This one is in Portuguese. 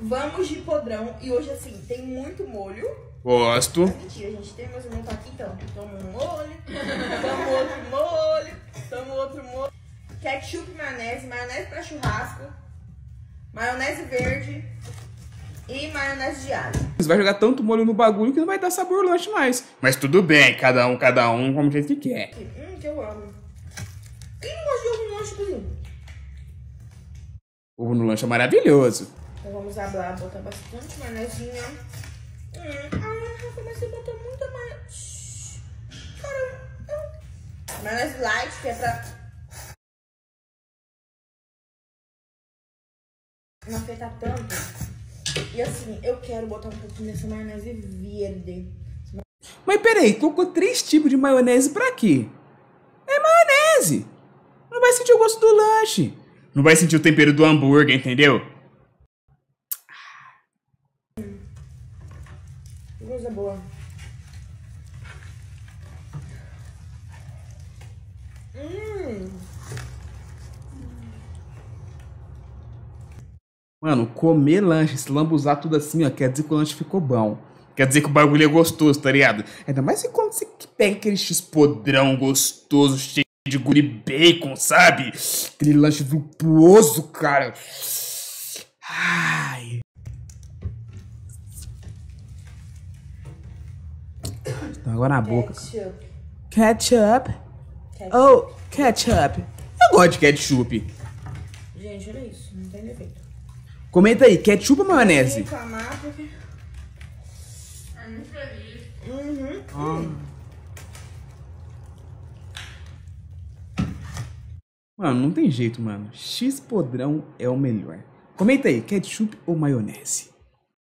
Vamos de podrão. E hoje, assim, tem muito molho. Gosto. Mentira, gente. Tem meus irmãos tá aqui, então. Toma um molho. Toma outro molho. Toma outro molho. Ketchup, maionese. Maionese pra churrasco. Maionese verde. E maionese de alho. Você vai jogar tanto molho no bagulho que não vai dar sabor lanche mais. Mas tudo bem, cada um, cada um, como o jeito que quer. Hum, que eu amo. Quem não gosta de ovo no lanche, cozinho? Ovo no lanche é maravilhoso. Então vamos abrir, botar bastante maionezinha. Hum, ah, eu comecei a botar muita maionese. Caramba. Maionese light, que é pra... Não afetar tanto. E assim, eu quero botar um pouquinho dessa maionese verde. Mas peraí, colocou três tipos de maionese pra quê? É maionese. Não vai sentir o gosto do lanche. Não vai sentir o tempero do hambúrguer, entendeu? Coisa boa. Hum. Mano, comer lanche, se lambuzar tudo assim, ó, quer dizer que o lanche ficou bom. Quer dizer que o bagulho é gostoso, tá ligado? Ainda mais quando você pega aquele X podrão gostoso, cheio de guri bacon, sabe? Aquele lanche vultuoso, cara. Ai. Agora na boca. Ketchup. Ketchup. Ketchup. Oh, ketchup. Eu gosto de ketchup. Gente, olha isso. Não tem defeito. Comenta aí, ketchup ou maionese? reclamar porque... É muito feliz. Uhum. Mano, não tem jeito, mano. X podrão é o melhor. Comenta aí, ketchup ou maionese?